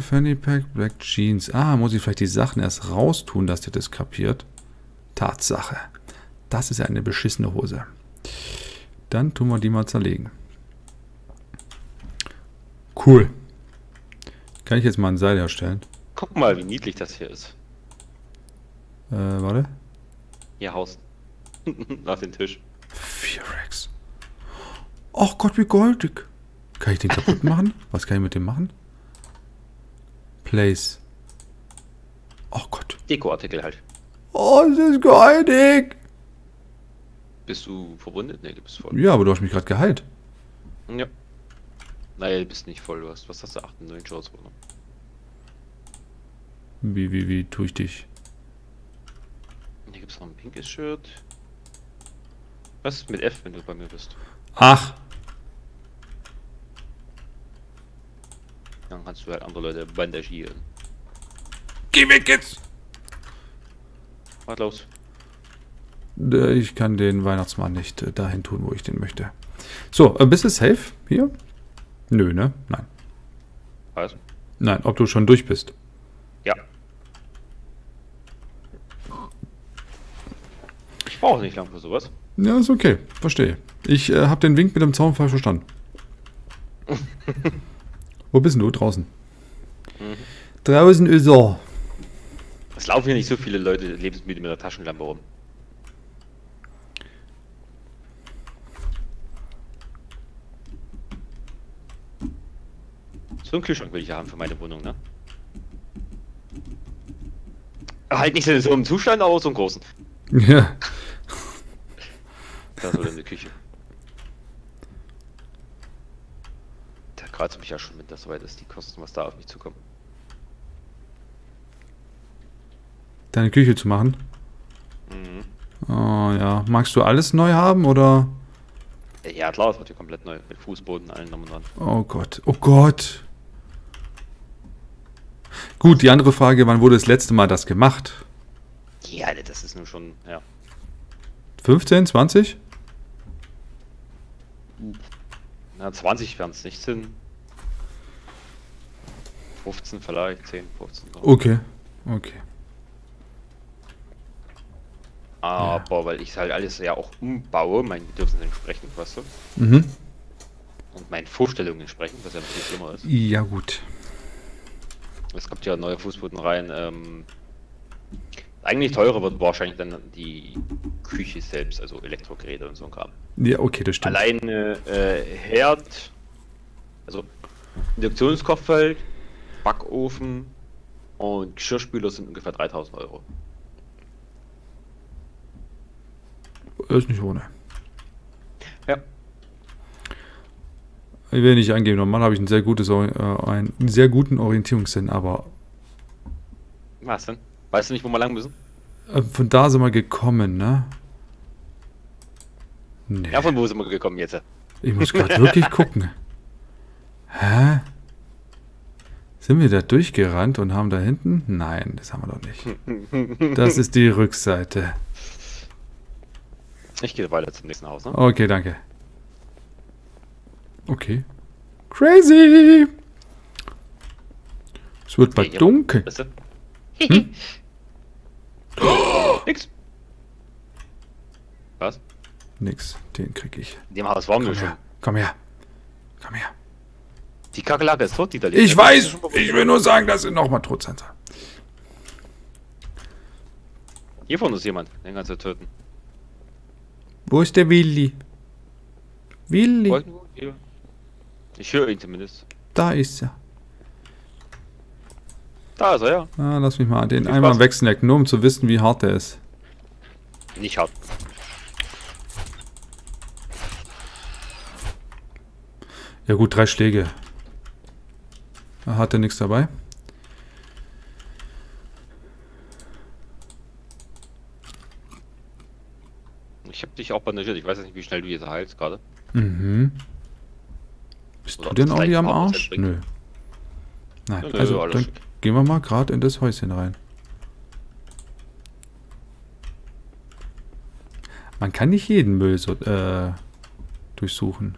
Fanny Pack, Black Jeans. Ah, muss ich vielleicht die Sachen erst raustun, dass der das kapiert? Tatsache. Das ist ja eine beschissene Hose. Dann tun wir die mal zerlegen. Cool. Kann ich jetzt mal ein Seil herstellen? Guck mal, wie niedlich das hier ist. Äh, warte. Hier Haus. Nach dem Tisch. Vierex. Ach Gott, wie goldig. Kann ich den kaputt machen? Was kann ich mit dem machen? Place. Ach Gott. Dekoartikel halt. Oh, das ist goldig. Bist du verwundet? Nee, du bist voll. Ja, aber du hast mich gerade geheilt. Ja. Nein, du bist nicht voll. Du hast, was hast du? 98 Shorts bekommen. Wie, wie, wie tue ich dich? Hier gibt es noch ein pinkes Shirt. Was ist mit F, wenn du bei mir bist? Ach, Dann kannst du halt andere Leute bandagieren. geh weg jetzt. Was los? Äh, Ich kann den Weihnachtsmann nicht äh, dahin tun, wo ich den möchte. So, äh, bist du safe hier? Nö, ne? Nein. Was? Nein, ob du schon durch bist. Ja. Ich brauche nicht lang für sowas. Ja, ist okay. Verstehe. Ich äh, habe den Wink mit dem Zaunfall verstanden. Wo bist denn du? Draußen. Draußen ist er. Es laufen hier nicht so viele Leute lebensmüde mit der Taschenlampe rum. So einen Kühlschrank will ich ja haben für meine Wohnung, ne? Halt nicht in so einem Zustand, aber so einen großen. Ja. Da soll in die Küche. Da kratzt mich ja schon mit, das soweit ist die Kosten, was da auf mich zukommt. Deine Küche zu machen. Mhm. Oh ja. Magst du alles neu haben oder? Ja klar, es wird hier komplett neu, mit Fußboden, allen drum und dran. Oh Gott. Oh Gott. Gut, die andere Frage, wann wurde das letzte Mal das gemacht? Ja, das ist nur schon, ja. 15, 20? Na, 20 werden es nicht sind. 15 vielleicht, 10, 15. so. Okay. Okay. Aber weil ich halt alles ja auch umbaue, meinen Bedürfnissen entsprechend, weißt du? Mhm. Und meinen Vorstellungen entsprechend, was ja viel schlimmer ist. Ja, gut. Es kommt ja neue Fußboden rein. Ähm, eigentlich teurer wird wahrscheinlich dann die Küche selbst, also Elektrogeräte und so ein Kram. Ja, okay, das stimmt. Alleine äh, Herd, also Induktionskochfeld, Backofen und Geschirrspüler sind ungefähr 3000 Euro. Ist nicht ohne. Ja. Ich will nicht angeben, normal habe ich ein sehr gutes, äh, einen sehr guten Orientierungssinn, aber Was denn? Weißt du nicht, wo wir lang müssen? äh, von da sind wir gekommen, ne? Nee. Ja, von wo sind wir gekommen jetzt? Ich muss gerade wirklich gucken. Hä? Sind wir da durchgerannt und haben da hinten? Nein, das haben wir doch nicht. Das ist die Rückseite. Ich gehe weiter zum nächsten Haus, ne? Okay, danke. Okay. Crazy! Es wird bald hier- dunkel. Hm? Nix. Was? Nix, den krieg ich. Dem Haus waren wir schon. komm her. Komm her. Die Kakerlake ist tot, die da lebt. Ich weiß, ich will nur sagen, dass sie nochmal tot sein soll. Hier vorne ist jemand, den kannst du töten. Wo ist der Willi? Willi. Ich höre ihn zumindest. da ist er. Da ist er, ja. Ah, lass mich mal den Viel einmal Spaß. wegsnacken, nur um zu wissen, wie hart der ist. Nicht hart. Ja gut, drei Schläge. Hat er nichts dabei? Ich habe dich auch bandagiert. Ich weiß jetzt nicht, wie schnell du jetzt heilst gerade. Mhm. Bist Oder du denn auch gleich am Arsch? Nö. Nein, Nö, also dann schick. gehen wir mal gerade in das Häuschen rein. Man kann nicht jeden Müll so äh, durchsuchen.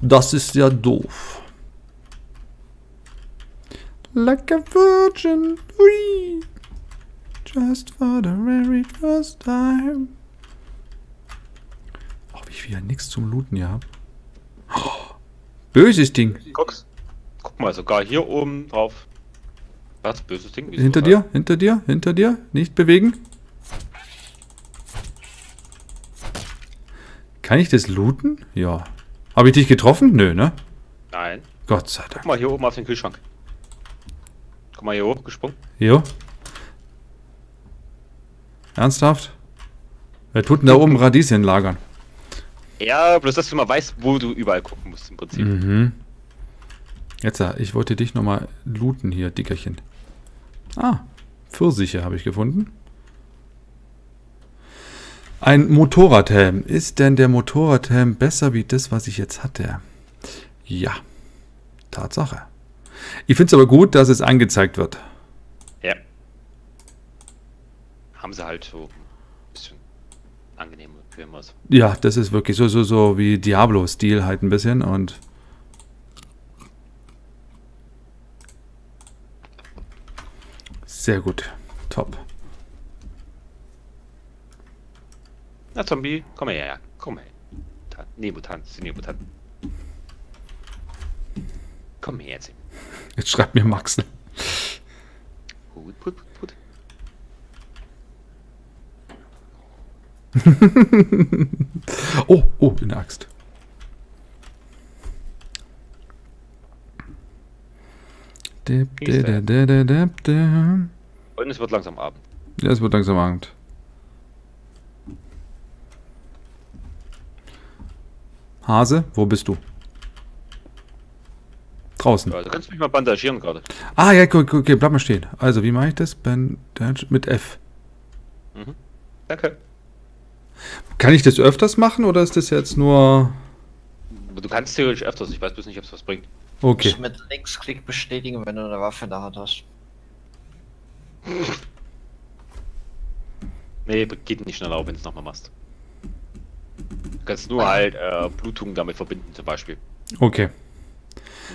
Das ist ja doof. Like a virgin, ui. Just for the very first time. Ach, wie ich wieder nichts zum Looten hier hab. Oh, böses Ding. Guck's. Guck mal, sogar hier oben drauf. Was? Böses Ding? Wieso? Hinter dir, hinter dir, hinter dir. Nicht bewegen. Kann ich das looten? Ja. Habe ich dich getroffen? Nö, ne? Nein. Gott sei Guck Dank. mal hier oben auf den Kühlschrank. Guck mal hier hoch, gesprungen. Jo. Ernsthaft? Wer tut denn da oben Radieschen lagern? Ja, bloß dass du mal weißt, wo du überall gucken musst im Prinzip. Mhm. Jetzt, äh, ich wollte dich nochmal looten hier, Dickerchen. Ah, Pfirsiche habe ich gefunden. Ein Motorradhelm. Ist denn der Motorradhelm besser wie das, was ich jetzt hatte? Ja, Tatsache. Ich finde es aber gut, dass es angezeigt wird. Ja. Haben sie halt so ein bisschen angenehm für immer. so. Ja, das ist wirklich so, so, so wie Diablo-Stil halt ein bisschen und. Sehr gut. Top. Na, Zombie, komm her, ja. Komm her. Nee, Mutant, sind nee, Mutanten. Komm her jetzt. Jetzt schreibt mir Max. Put, put, put, put. Oh, oh, eine Axt. Der? Und es wird langsam Abend. Ja, es wird langsam Abend. Hase, wo bist du? Draußen. Ja, du kannst mich mal bandagieren gerade. Ah, ja, okay, okay, bleib mal stehen. Also, wie mache ich das? Bandage mit F. Danke. Kann ich das öfters machen oder ist das jetzt nur. Du kannst theoretisch öfters, ich weiß bloß nicht, ob es was bringt. Okay. Mit Rechtsklick bestätigen, wenn du eine Waffe in der Hand hast. Nee, geht nicht schneller, wenn du es nochmal machst. Du kannst nur halt äh, Blutungen damit verbinden, zum Beispiel. Okay.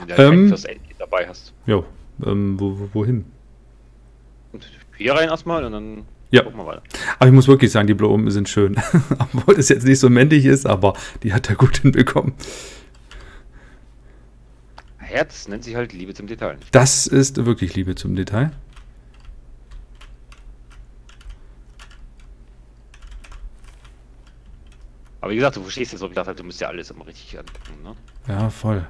Wenn du halt Ähm. Aid Kit dabei hast. Jo. Ähm, wo, wo, wohin? Hier rein erstmal und dann Ja. gucken wir weiter. Aber ich muss wirklich sagen, die Blumen sind schön. Obwohl das jetzt nicht so männlich ist, aber die hat er gut hinbekommen. Herz nennt sich halt Liebe zum Detail. Das ist wirklich Liebe zum Detail. Aber wie gesagt, du verstehst jetzt, was ich gedacht habe, du musst ja alles immer richtig angucken, ne? Ja, voll.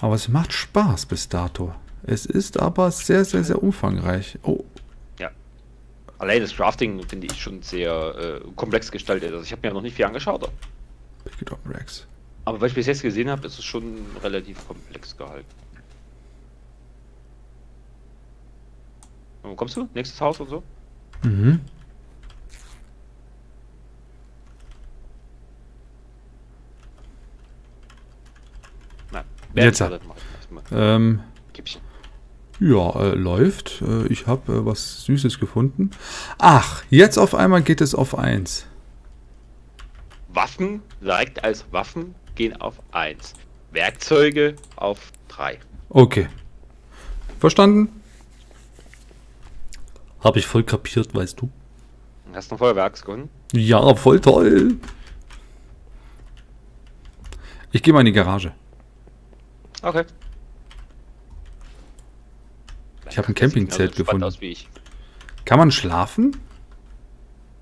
Aber es macht Spaß bis dato. Es ist aber sehr, sehr, sehr umfangreich. Oh, Ja. Allein das Crafting finde ich schon sehr äh, komplex gestaltet. Also ich habe mir noch nicht viel angeschaut. Pick Rex. Aber was ich bis jetzt gesehen habe, ist es schon relativ komplex gehalten. Wo kommst du? Nächstes Haus und so? Mhm. Nein. Jetzt. Ähm, ja, äh, läuft. Äh, ich habe äh, was Süßes gefunden. Ach, jetzt auf einmal geht es auf 1. Waffen direkt als Waffen gehen auf 1. Werkzeuge auf 3. Okay. Verstanden? Habe ich voll kapiert, weißt du? Hast du ein Feuerwerksgun? Ja, voll toll. Ich gehe mal in die Garage. Okay. Ich hab ein Campingzelt gefunden. Aus wie ich. Kann man schlafen?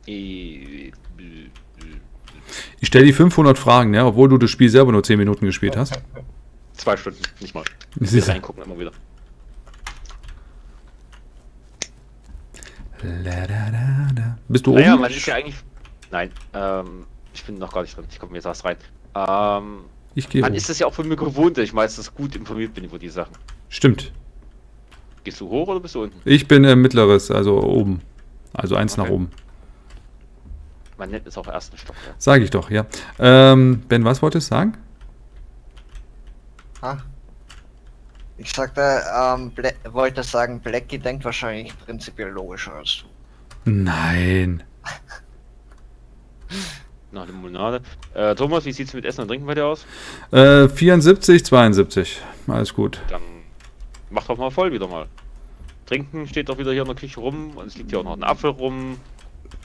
I- Ich stelle die 500 Fragen, ja, obwohl du das Spiel selber nur 10 Minuten gespielt hast. Zwei Stunden, nicht mal. Wir ist- reingucken immer wieder. La, da, da, da. Bist du oben? Naja, man ist ja eigentlich. Nein, ähm, ich bin noch gar nicht drin. Ich komme jetzt erst rein. Ähm, ich gehe man oben. ist es ja auch von mir gewohnt, dass ich meistens gut informiert bin über die Sachen. Stimmt. Gehst du hoch oder bist du unten? Ich bin äh, mittleres, also oben. Also eins nach Okay. oben. Man nennt es auch ersten Stock. Ja. Sage ich doch, ja. Ähm, ben, was wolltest du sagen? Ha? Ich sagte, ähm, Bla wollte sagen, Blackie denkt wahrscheinlich prinzipiell logischer als du. Nein. Limonade. Äh, Thomas, wie sieht's mit Essen und Trinken bei dir aus? Äh, 74, 72. Alles gut. Dann mach doch mal voll wieder mal. Trinken steht doch wieder hier in der Küche rum und es liegt hier auch noch ein Apfel rum.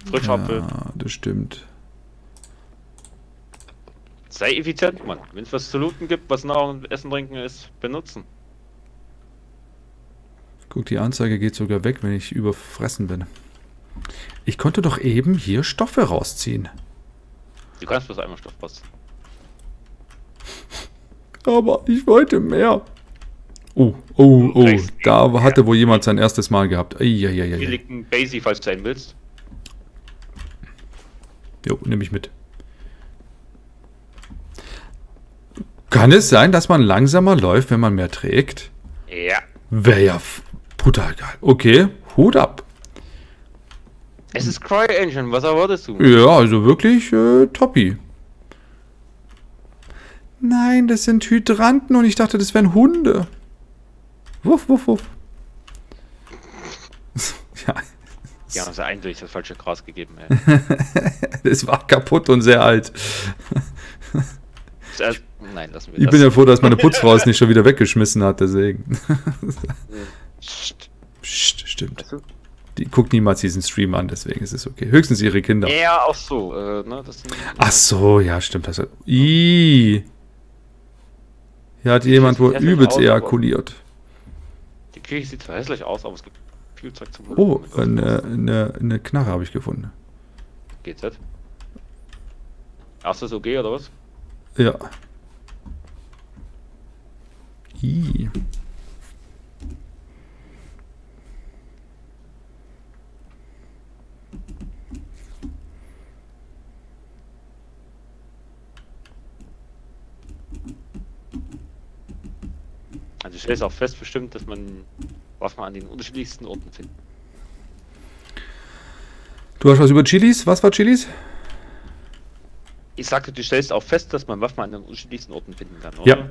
Frischapfel. Ja, das stimmt. Sei effizient, Mann. Wenn es was zu looten gibt, was nach Essen trinken ist, benutzen. Guck, die Anzeige geht sogar weg, wenn ich überfressen bin. Ich konnte doch eben hier Stoffe rausziehen. Du kannst bloß einmal Stoff basteln. Aber ich wollte mehr. Oh, oh, oh. Da hatte wohl jemand sein erstes Mal gehabt. Hier Eieieiei. liegt ein Basie, falls du einen willst. Jo, nehme ich mit. Kann es sein, dass man langsamer läuft, wenn man mehr trägt? Ja. Wäre ja brutal geil. Okay, Hut ab. Es ist CryEngine, was erwartest du? Ja, also wirklich äh, toppi. Nein, das sind Hydranten und ich dachte, das wären Hunde. Wuff, wuff, wuff. ja, Die haben uns ja eindeutig das falsche Gras gegeben. Ey. das war kaputt und sehr alt. Das- Nein, lassen wir Ich das. bin ja froh, dass meine Putzfrau es nicht schon wieder weggeschmissen hat, deswegen. Psst. Psst, stimmt. Weißt du? Die guckt niemals diesen Stream an, deswegen ist es okay. Höchstens ihre Kinder. Ja, auch so. Äh, ne, das sind, Ach so, ja, stimmt. Das Ih. Hier hat jemand wohl übelst ejakuliert. Die Küche sieht zwar hässlich aus, aber es gibt viel Zeug zum Oh, eine, eine, eine Knarre habe ich gefunden. GZ. Erstes OG oder was? Ja. Ih. Also ich stellst auch fest bestimmt, dass man Waffen an den unterschiedlichsten Orten findet. Du hast was über Chilis? Was war Chilis? Ich sagte, du stellst auch fest, dass man Waffen an den unterschiedlichsten Orten finden kann, oder? Ja.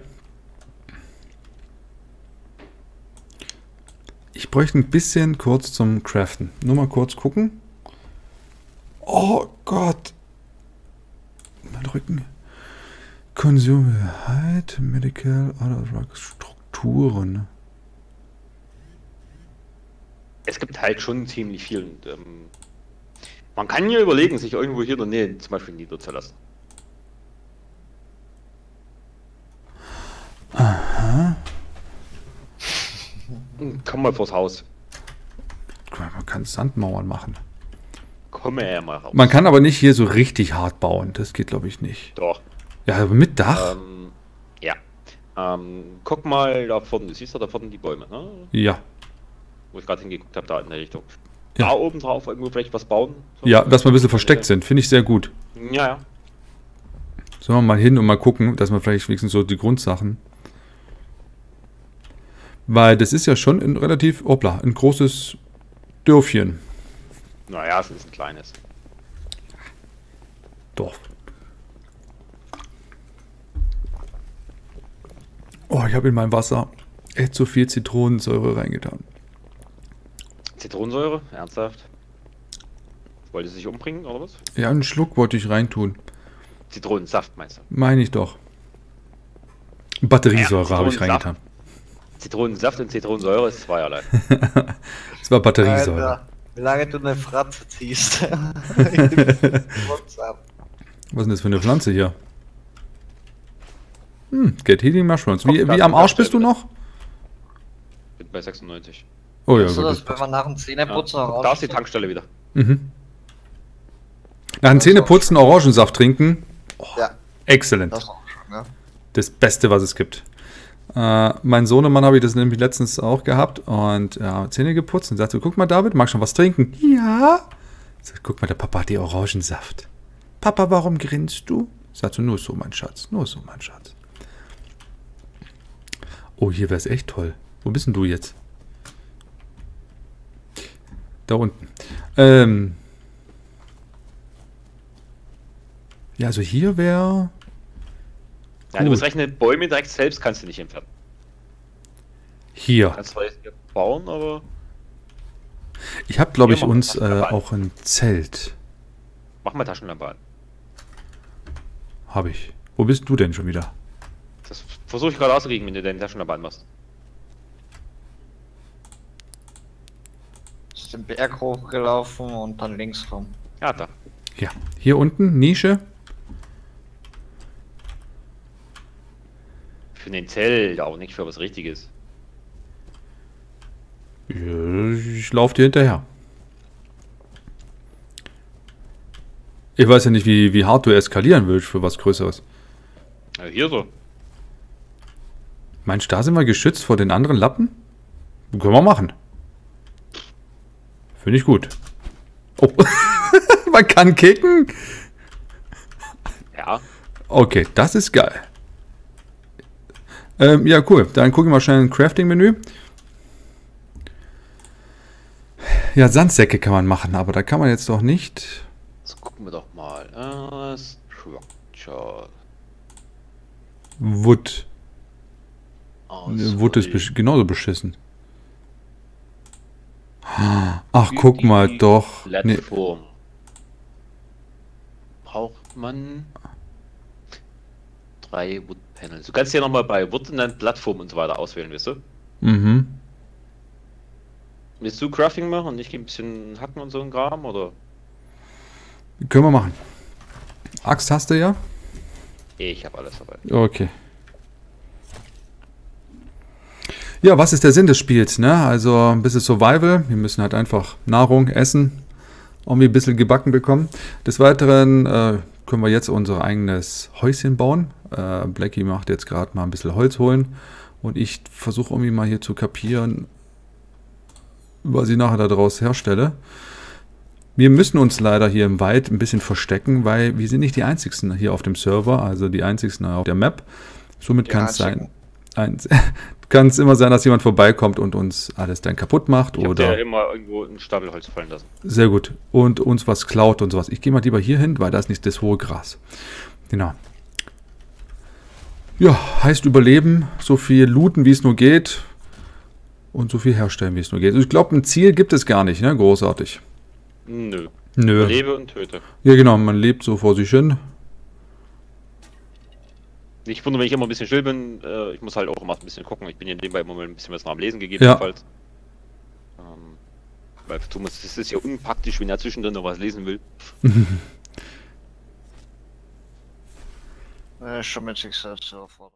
Ich bräuchte ein bisschen kurz zum Craften. Nur mal kurz gucken. Oh Gott. Mein Rücken. Consume Height, Medical, Other Drugs, Strukturen. Es gibt halt schon ziemlich viel. Und, ähm, man kann ja überlegen, sich irgendwo hier in der Nähe zum Beispiel niederzulassen. Aha. Komm mal vors Haus. Man kann Sandmauern machen. Komm ja mal raus. Man kann aber nicht hier so richtig hart bauen. Das geht, glaube ich, nicht. Doch. Ja, aber mit Dach? Ähm. Ähm, guck mal da vorne. Du siehst ja da vorne die Bäume, ne? Ja. Wo ich gerade hingeguckt habe, da in der Richtung. Ja. Da oben drauf irgendwo vielleicht was bauen. So. Ja, dass wir ein bisschen versteckt sind. Finde ich sehr gut. Ja, ja. Sollen wir mal hin und mal gucken, dass wir vielleicht wenigstens so die Grundsachen. Weil das ist ja schon ein relativ, hoppla, ein großes Dörfchen. Naja, es ist ein kleines. Dorf. Oh, ich habe in mein Wasser echt so viel Zitronensäure reingetan. Zitronensäure? Ernsthaft? Wollte sie sich umbringen oder was? Ja, einen Schluck wollte ich reintun. Zitronensaft meinst du? Meine ich doch. Batteriesäure Ja, habe ich reingetan. Zitronensaft und Zitronensäure ist zweierlei. Es war Batteriesäure. Alter, wie lange du eine Fratze ziehst. Was ist denn das für eine Pflanze hier? Hm, Get Healing Mushrooms. Wie, wie am Arsch bist du noch? Bin bei 96. Oh ja, so, Das wenn man nach dem Zähneputzen Ja. Da ist die Tankstelle wieder. mhm. Nach dem Zähneputzen Orangensaft trinken. Ja, Excellent. das auch schon, ne? Das Beste, was es gibt. Äh, mein Sohnemann habe ich das nämlich letztens auch gehabt und ja, Zähne geputzt und sagte, guck mal David, magst du schon was trinken? Ja. Ich sag, guck mal, der Papa hat die Orangensaft. Papa, warum grinst du? Sagst du, nur so, mein Schatz, nur so, mein Schatz. Oh, hier wäre es echt toll. Wo bist denn du jetzt? Da unten. Ähm. Ja, also hier wäre... Ja, du musst rechnen, Bäume direkt selbst kannst du nicht entfernen. Hier. Kannst zwar hier bauen, aber Ich habe, glaube ich, uns äh, auch ein Zelt. mach mal Taschenlampe an. habe ich. Wo bist du denn schon wieder? Versuche ich gerade auszukriegen, wenn du deine Taschenlampe anmachst. Ist den Berg hochgelaufen und dann links rum. Ja, da. Ja, hier unten, Nische. Für den Zelt, auch nicht für was Richtiges. Ich laufe dir hinterher. Ich weiß ja nicht, wie, wie hart du eskalieren willst für was Größeres. Ja, hier so. Meinst du, da sind wir geschützt vor den anderen Lappen? Können wir machen. Finde ich gut. Oh. Man kann kicken? Ja. Okay, das ist geil. Ähm, ja, cool. Dann gucken wir schnell ein Crafting-Menü. Ja, Sandsäcke kann man machen, aber da kann man jetzt doch nicht... Jetzt gucken wir doch mal. Äh, Structure. Wood. Aus Wood ist Holz. besch genauso beschissen. Ach, guck mal, doch. Nee, Plattform. Braucht man drei Wood Panels. Du kannst ja nochmal bei Wood und dann Plattform und so weiter auswählen, weißt du? mhm. Willst du Crafting machen und ich ein bisschen hacken und so ein Kram oder? Können wir machen. Axt hast du ja? Ich habe alles dabei. Okay. Ja, was ist der Sinn des Spiels? Ne? Also ein bisschen Survival. Wir müssen halt einfach Nahrung essen, irgendwie ein bisschen gebacken bekommen. Des Weiteren äh, können wir jetzt unser eigenes Häuschen bauen. Äh, Blackie macht jetzt gerade mal ein bisschen Holz holen. Und ich versuche irgendwie mal hier zu kapieren, was ich nachher daraus herstelle. Wir müssen uns leider hier im Wald ein bisschen verstecken, weil wir sind nicht die einzigsten hier auf dem Server, also die einzigsten auf der Map. Somit kann es sein, einzigen. ein, kann es immer sein, dass jemand vorbeikommt und uns alles dann kaputt macht Ich oder ja immer irgendwo ein Stapel Holz fallen lassen. sehr gut und uns was klaut und sowas. Ich gehe mal lieber hier hin, weil da ist nicht das hohe Gras. Genau. Ja, heißt überleben, so viel looten, wie es nur geht und so viel herstellen, wie es nur geht. Also ich glaube, ein Ziel gibt es gar nicht, ne? Großartig. Nö. Nö. Lebe und töte. Ja, genau, man lebt so vor sich hin. Ich wundere, wenn ich immer ein bisschen still bin. Äh, ich muss halt auch immer ein bisschen gucken. Ich bin hier nebenbei im Moment ein bisschen was nach am Lesen gegebenenfalls. Ja. Ähm, weil für Thomas ist es ja unpraktisch, wenn er zwischendrin noch was lesen will. Äh, schon mit Success sofort.